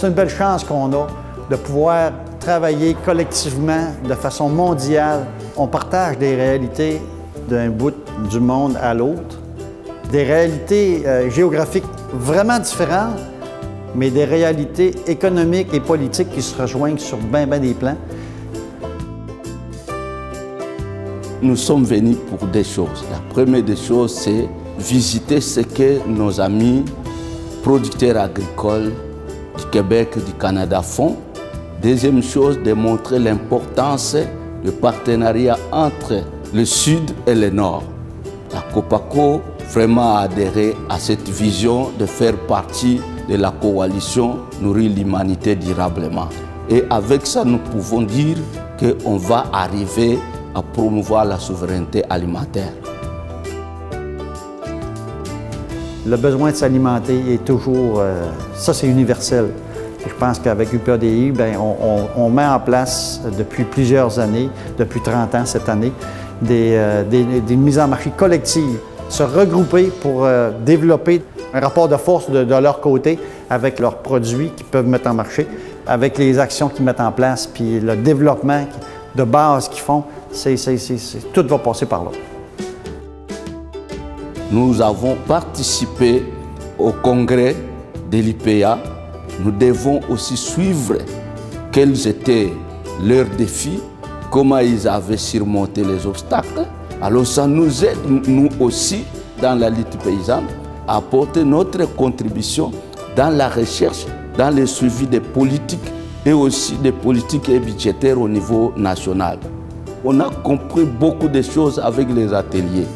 c'est une belle chance qu'on a de pouvoir travailler collectivement de façon mondiale. On partage des réalités d'un bout du monde à l'autre, des réalités euh, géographiques vraiment différentes, mais des réalités économiques et politiques qui se rejoignent sur bien, bien des plans. Nous sommes venus pour des choses. La première des choses, c'est visiter ce que nos amis producteurs agricoles du Québec et du Canada font. Deuxième chose, démontrer l'importance du partenariat entre le Sud et le Nord. La COPACO vraiment adhéré à cette vision de faire partie de la coalition Nourrir l'humanité durablement. Et avec ça, nous pouvons dire qu'on va arriver à promouvoir la souveraineté alimentaire. Le besoin de s'alimenter est toujours, euh, ça c'est universel. Je pense qu'avec UPADI, ben, on, met en place depuis plusieurs années, depuis 30 ans cette année, des, euh, des, mises en marché collectives, se regrouper pour euh, développer un rapport de force de, leur côté avec leurs produits qu'ils peuvent mettre en marché, avec les actions qu'ils mettent en place, puis le développement de base qu'ils font, tout va passer par là nous avons participé au congrès de l'IPA. Nous devons aussi suivre quels étaient leurs défis, comment ils avaient surmonté les obstacles. Alors ça nous aide, nous aussi, dans la lutte paysanne, à apporter notre contribution dans la recherche, dans le suivi des politiques et aussi des politiques et budgétaires au niveau national. On a compris beaucoup de choses avec les ateliers.